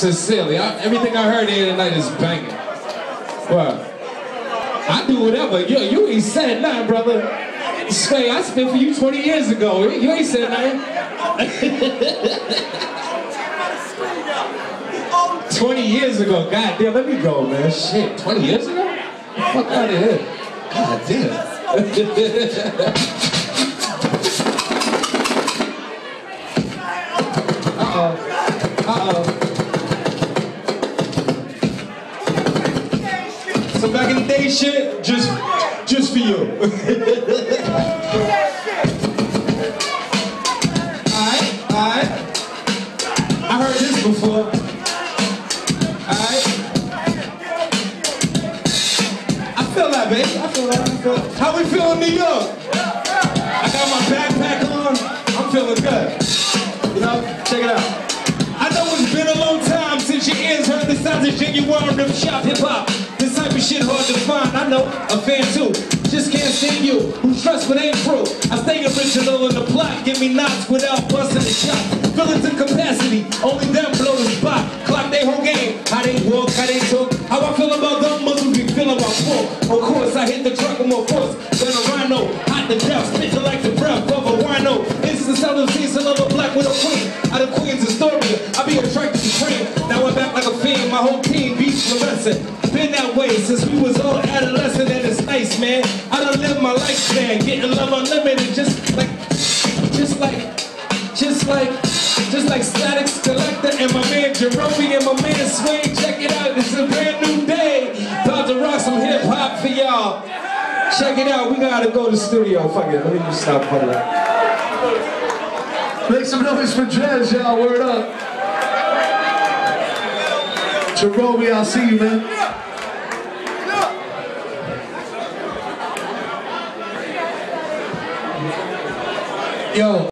Sincerely, I, everything I heard here tonight is banging. Well, I do whatever. You, you ain't said nothing, brother. Sway, I spent for you 20 years ago. You ain't said nothing. 20 years ago. God damn, let me go, man. Shit, 20 years ago? Fuck out of here. God damn. Uh-oh. Uh-oh. So back in the day shit, just just for you. Alright, alright. I heard this before. Alright. I feel that, baby. I feel that. I feel that. How we feel in New York? I got my backpack on. I'm feeling good. You know, check it out. Heard the of genuine rip shop hip hop. This type of shit hard to find. I know, a fan too. Just can't stand you, who trust but ain't true. I stay original in the plot, give me knots without busting a shot. Fill it to capacity, only them blow the spot. Clock they whole game, how they walk, how they talk. How I feel about them, must be feeling about pork. Of course, I hit the truck with more force than a rhino. Hot to death, spitting like the breath of a rhino. Instant seldom sees another black with a queen. Out of Queens, Astoria, I be attracted Been that way since we was all adolescent and it's nice, man. I done lived my lifespan, getting love unlimited, just like, just like, just like, just like Statik Selektah and my man Jerome and my man Sway. Check it out, it's a brand new day. About to rock some hip hop for y'all. Check it out, we gotta go to the studio. Fuck it, let me just stop around. Make some noise for Jazz, y'all. Word up. Jerome, I'll see you, man. Yo.